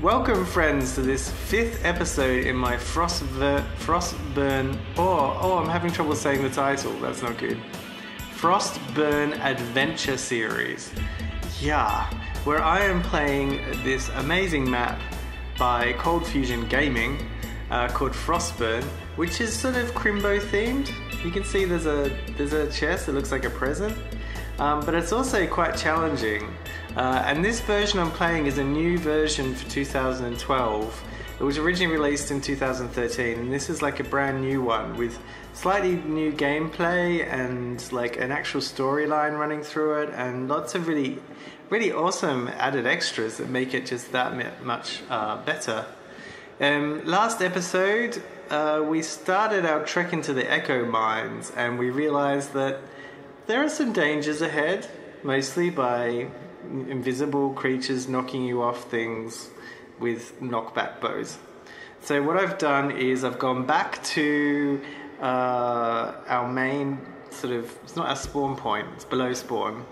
Welcome, friends, to this fifth episode in my Frostver- Frostburn. Oh, oh, I'm having trouble saying the title. That's not good. Frostburn Adventure Series. Yeah, where I am playing this amazing map by Cold Fusion Gaming uh, called Frostburn, which is sort of Chrimbo themed. You can see there's a there's a chest that looks like a present, um, but it's also quite challenging. Uh, and this version I'm playing is a new version for 2012. It was originally released in 2013, and this is like a brand new one with slightly new gameplay and like an actual storyline running through it, and lots of really, really awesome added extras that make it just that much uh, better. Um, last episode, uh, we started our trek into the Echo Mines, and we realized that there are some dangers ahead, mostly by invisible creatures knocking you off things with knockback bows. So what I've done is I've gone back to uh, our main sort of it's not our spawn point it's below spawn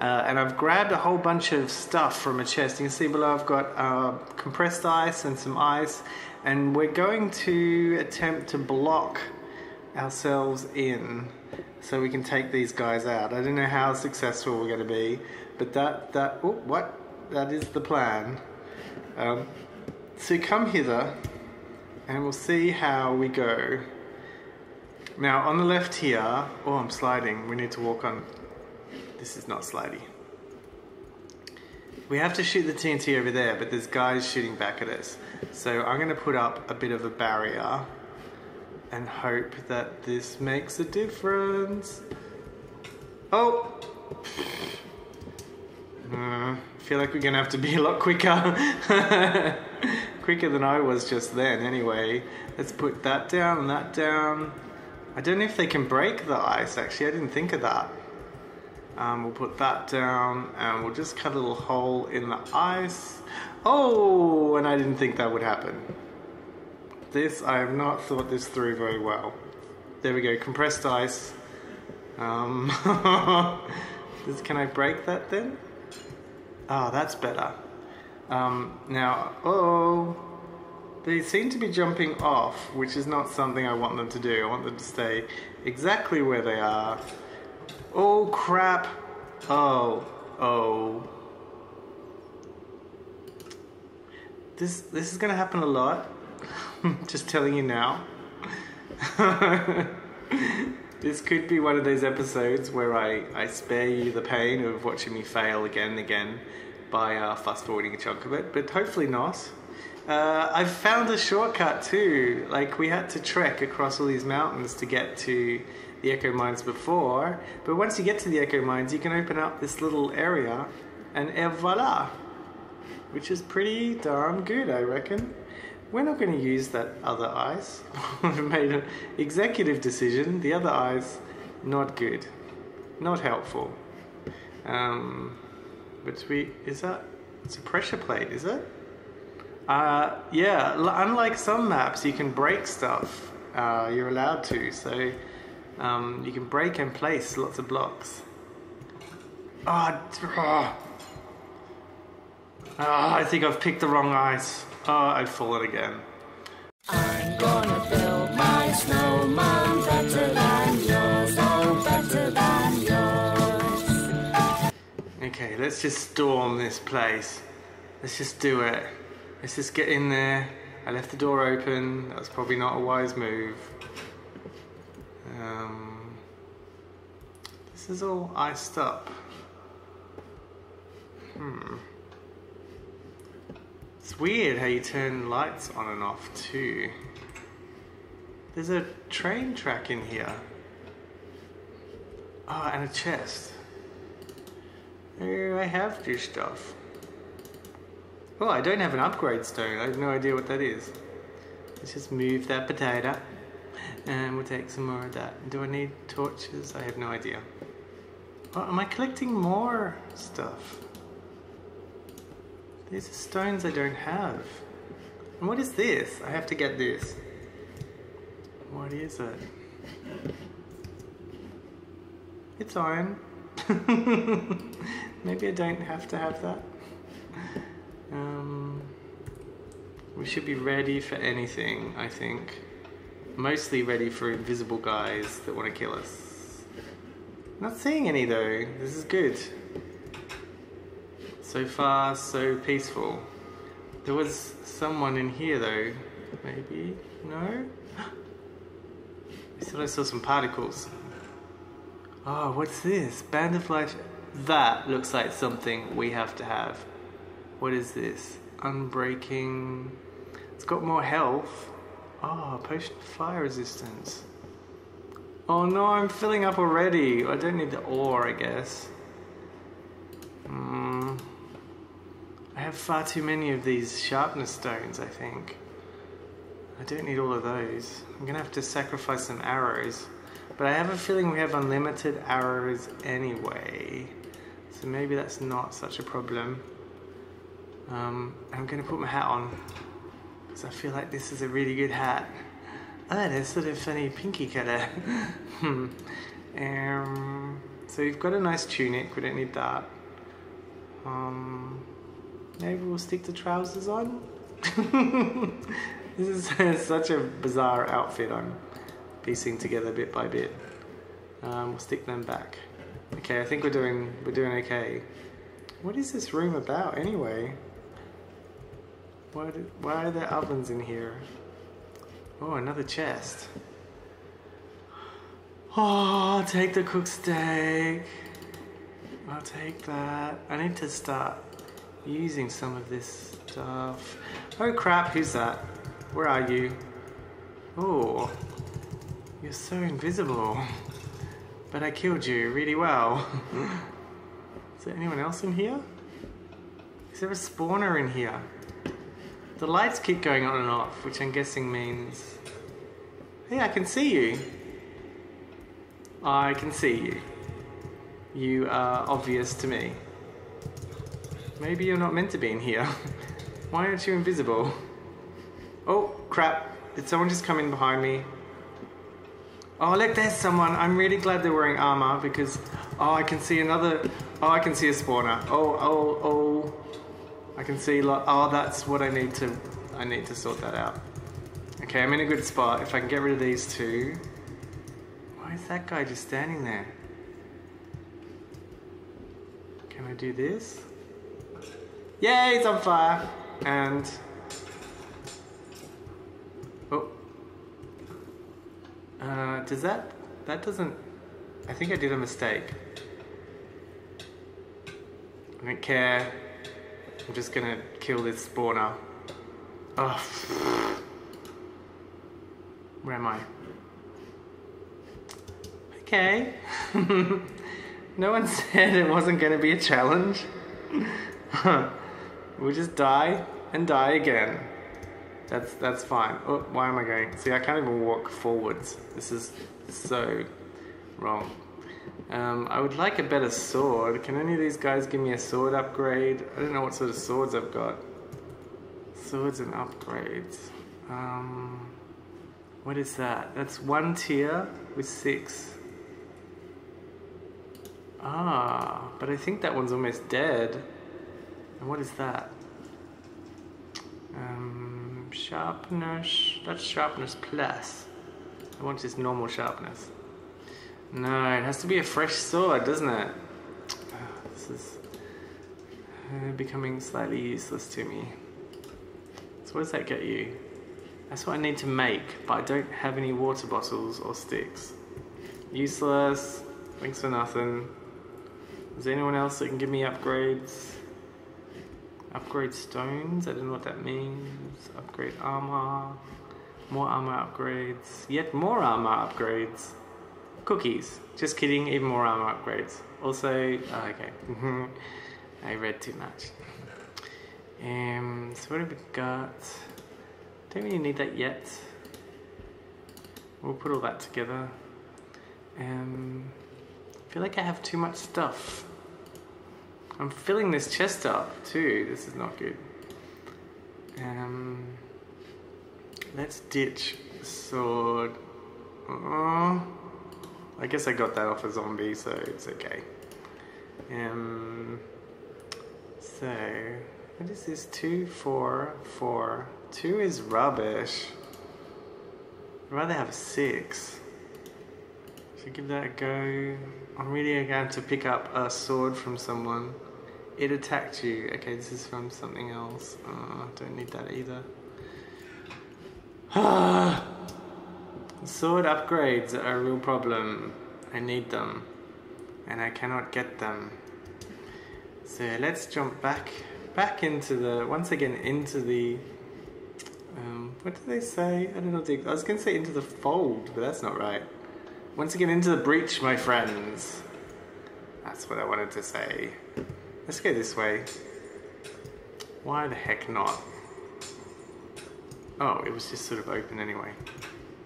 uh, and I've grabbed a whole bunch of stuff from a chest you can see below I've got uh, compressed ice and some ice and we're going to attempt to block ourselves in so we can take these guys out I don't know how successful we're going to be but that that oh, what that is the plan um, so come hither and we'll see how we go now on the left here, oh I'm sliding, we need to walk on, this is not slidey. We have to shoot the TNT over there, but there's guys shooting back at us. So I'm gonna put up a bit of a barrier and hope that this makes a difference. Oh! Uh, feel like we're gonna have to be a lot quicker. quicker than I was just then anyway. Let's put that down and that down. I don't know if they can break the ice actually, I didn't think of that. Um, we'll put that down and we'll just cut a little hole in the ice. Oh, and I didn't think that would happen. This, I have not thought this through very well. There we go, compressed ice. Um, can I break that then? Ah, that's better. Um, now, oh, they seem to be jumping off, which is not something I want them to do. I want them to stay exactly where they are. Oh crap! Oh, oh. This this is gonna happen a lot. Just telling you now. this could be one of those episodes where I, I spare you the pain of watching me fail again and again by uh, fast forwarding a chunk of it, but hopefully not. Uh, I've found a shortcut too. Like we had to trek across all these mountains to get to the Echo Mines before, but once you get to the Echo Mines, you can open up this little area, and et voila, which is pretty darn good, I reckon. We're not going to use that other ice. We've made an executive decision. The other ice, not good, not helpful. Um, but we is that it's a pressure plate, is it? Uh, yeah, unlike some maps, you can break stuff. Uh, you're allowed to, so um, you can break and place lots of blocks. Ah, oh, oh. oh, I think I've picked the wrong ice. Oh, I've it again. I'm gonna build my snowman better than yours, oh, better than yours. Okay, let's just storm this place. Let's just do it. Let's just get in there. I left the door open. That's probably not a wise move. Um, this is all iced up. Hmm. It's weird how you turn lights on and off too. There's a train track in here. Oh, and a chest. Oh, I have this stuff. Oh, I don't have an upgrade stone. I have no idea what that is. Let's just move that potato. And we'll take some more of that. Do I need torches? I have no idea. Oh, am I collecting more stuff? These are stones I don't have. And what is this? I have to get this. What is it? It's iron. Maybe I don't have to have that. Um, We should be ready for anything, I think. Mostly ready for invisible guys that want to kill us. Not seeing any though. This is good. So far, so peaceful. There was someone in here though. Maybe? No? I thought I saw some particles. Oh, what's this? Band of Light. That looks like something we have to have. What is this? Unbreaking. It's got more health. Oh, potion fire resistance. Oh no, I'm filling up already. I don't need the ore, I guess. Hmm. I have far too many of these sharpness stones, I think. I don't need all of those. I'm gonna have to sacrifice some arrows. But I have a feeling we have unlimited arrows anyway. So maybe that's not such a problem. Um, I'm gonna put my hat on. Because I feel like this is a really good hat. Oh, that's sort of funny pinky colour. Hmm. um, so you've got a nice tunic, we don't need that. Um, maybe we'll stick the trousers on. this is such a bizarre outfit I'm piecing together bit by bit. Um, we'll stick them back. Okay, I think we're doing we're doing okay. What is this room about anyway? Why, did, why are there ovens in here? Oh, another chest. Oh, I'll take the cooked steak. I'll take that. I need to start using some of this stuff. Oh crap, who's that? Where are you? Oh, you're so invisible. But I killed you really well. Is there anyone else in here? Is there a spawner in here? The lights keep going on and off, which I'm guessing means... Hey, I can see you. I can see you. You are obvious to me. Maybe you're not meant to be in here. Why aren't you invisible? Oh, crap. Did someone just come in behind me? Oh, look, there's someone. I'm really glad they're wearing armor because, oh, I can see another, oh, I can see a spawner. Oh, oh, oh. I can see, like, oh, that's what I need to, I need to sort that out. Okay, I'm in a good spot. If I can get rid of these two. Why is that guy just standing there? Can I do this? Yay, it's on fire! And... Oh. Uh, does that... That doesn't... I think I did a mistake. I don't care. I'm just gonna kill this spawner. Oh. Where am I? Okay. no one said it wasn't gonna be a challenge. we'll just die and die again. That's that's fine. Oh, why am I going? See, I can't even walk forwards. This is so wrong. Um, I would like a better sword. Can any of these guys give me a sword upgrade? I don't know what sort of swords I've got. Swords and upgrades. Um, what is that? That's one tier with six. Ah, but I think that one's almost dead. And what is that? Um, sharpness. That's sharpness plus. I want just normal sharpness. No, it has to be a fresh sword, doesn't it? Ah, This is uh, becoming slightly useless to me. So what does that get you? That's what I need to make, but I don't have any water bottles or sticks. Useless. Thanks for nothing. Is there anyone else that can give me upgrades? Upgrade stones? I don't know what that means. Upgrade armor. More armor upgrades. Yet more armor upgrades. Cookies. Just kidding, even more armor upgrades. Also, oh, okay. I read too much. Um, so what have we got? Don't really need that yet. We'll put all that together. Um, I feel like I have too much stuff. I'm filling this chest up too. This is not good. Um, let's ditch sword. Uh, I guess I got that off a zombie, so it's okay. Um, so What is this? Two, four, four. Two is rubbish. I'd rather have a six. Should give that a go. I'm really going to pick up a sword from someone. It attacked you. Okay, this is from something else. Uh, don't need that either. Sword upgrades are a real problem. I need them. And I cannot get them. So let's jump back back into the once again into the um, what did they say? I don't know. I was going to say into the fold, but that's not right. Once again into the breach, my friends. That's what I wanted to say. Let's go this way. Why the heck not? Oh, it was just sort of open anyway.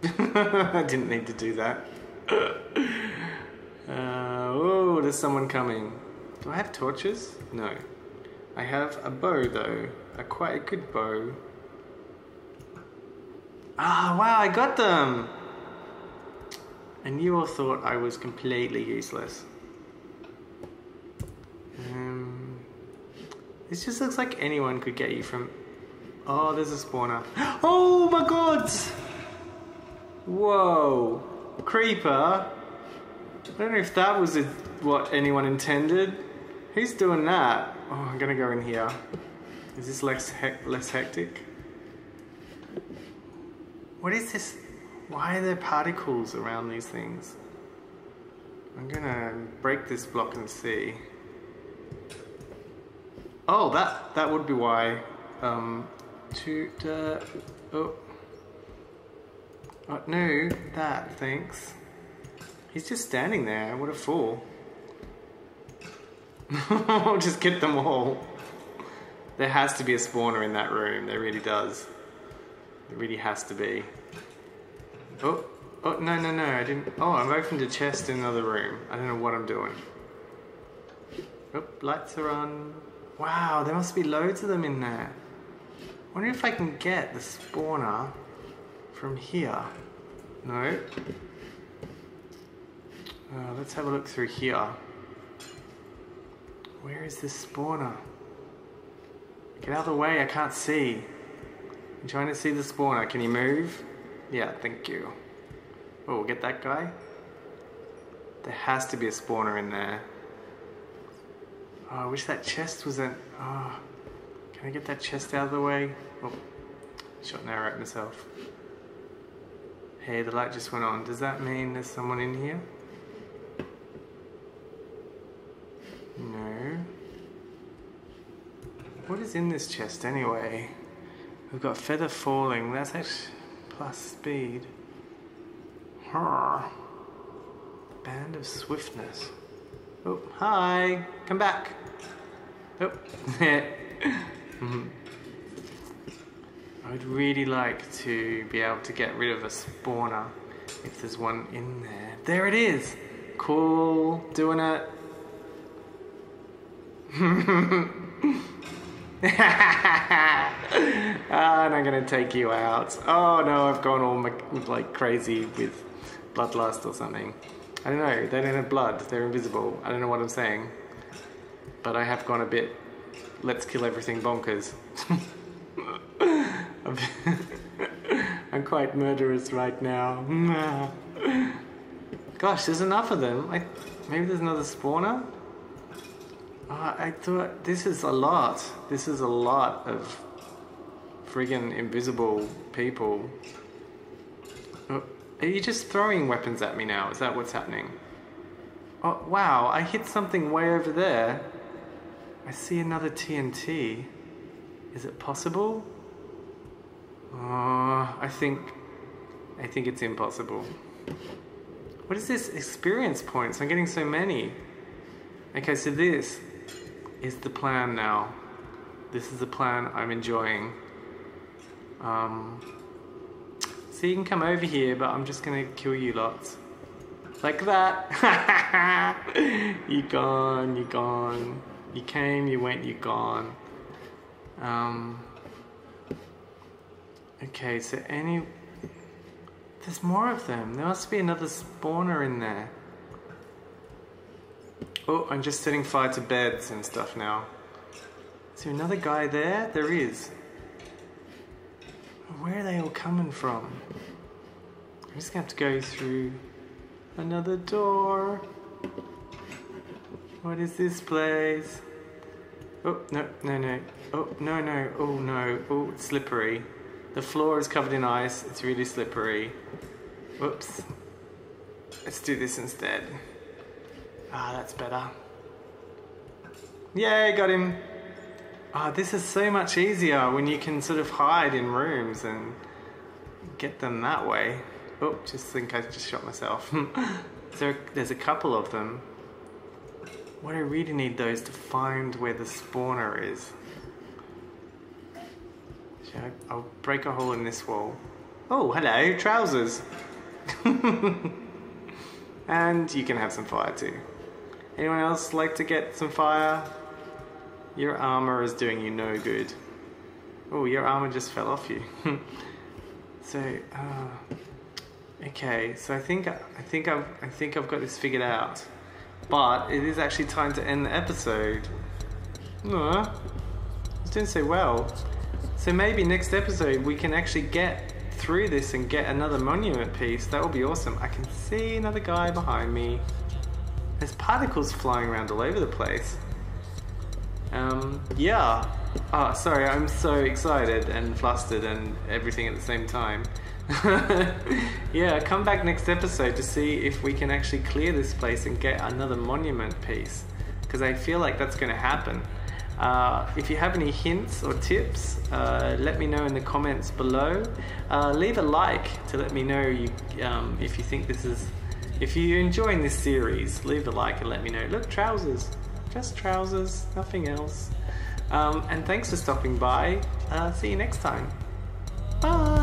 I didn't need to do that. Uh, oh, there's someone coming. Do I have torches? No. I have a bow though. A quite a good bow. Ah, wow, I got them! And you all thought I was completely useless. Um, this just looks like anyone could get you from. Oh, there's a spawner. Oh my god! Whoa! Creeper! I don't know if that was a, what anyone intended. Who's doing that? Oh, I'm gonna go in here. Is this less, less hectic? What is this? Why are there particles around these things? I'm gonna break this block and see. Oh, that that would be why. Um, to the oh, oh no, that thanks. He's just standing there. What a fool. just get them all. There has to be a spawner in that room. There really does. There really has to be. Oh, oh no, no, no! I didn't. Oh, I've opened a chest in another room. I don't know what I'm doing. Oh, lights are on. Wow, there must be loads of them in there. Wonder if I can get the spawner from here. No. Uh, let's have a look through here. Where is this spawner? Get out of the way, I can't see. I'm trying to see the spawner. Can you move? Yeah, thank you. Oh, get that guy? There has to be a spawner in there. Oh, I wish that chest was in. Oh, can I get that chest out of the way? Oh, shot an arrow at myself. Hey, the light just went on. Does that mean there's someone in here? No. What is in this chest anyway? We've got feather falling. That's actually plus speed. Band of swiftness. Oh, hi. Come back. Oh. Mhm. I would really like to be able to get rid of a spawner if there's one in there. There it is. Cool. Doing it. Ah, and I'm gonna take you out. Oh no, I've gone all like crazy with bloodlust or something. I don't know. They don't have blood. They're invisible. I don't know what I'm saying. But I have gone a bit. Let's kill everything bonkers. I'm quite murderous right now. Gosh, there's enough of them. I, maybe there's another spawner. Uh, I thought this is a lot. This is a lot of friggin' invisible people. Oh, are you just throwing weapons at me now? Is that what's happening? Oh, wow, I hit something way over there. I see another TNT. Is it possible? Oh, I think. I think it's impossible. What is this? Experience points. I'm getting so many. Okay, so this is the plan now. This is the plan I'm enjoying. Um, so you can come over here, but I'm just gonna kill you lots. Like that. you gone, you gone. You came, you went, you gone. Um, okay, so any. There's more of them. There must be another spawner in there. Oh, I'm just setting fire to beds and stuff now. Is there another guy there? There is. Where are they all coming from? I'm just gonna have to go through another door. What is this place? Oh, no, no, no. Oh, no, no. Oh, no. Oh, it's slippery. The floor is covered in ice. It's really slippery. Whoops. Let's do this instead. Ah, that's better. Yay, got him. Ah, this is so much easier when you can sort of hide in rooms and get them that way. Oh, just think I just shot myself. there, there's a couple of them. What I really need those to find where the spawner is. I, I'll break a hole in this wall. Oh, hello, trousers. and you can have some fire too. Anyone else like to get some fire? Your armor is doing you no good. Oh, your armor just fell off you. so, uh, okay. So I think I think I've I think I've got this figured out. But it is actually time to end the episode. No, it's doing so well. So maybe next episode we can actually get through this and get another monument piece. That would be awesome. I can see another guy behind me. There's particles flying around all over the place. Um, yeah. Oh, sorry, I'm so excited and flustered and everything at the same time. yeah, come back next episode to see if we can actually clear this place and get another monument piece. Because I feel like that's going to happen. Uh, if you have any hints or tips, uh, let me know in the comments below. Uh, leave a like to let me know you, um, if you think this is, if you're enjoying this series. Leave a like and let me know. Look, trousers, just trousers, nothing else. Um, and thanks for stopping by. Uh, see you next time. Bye.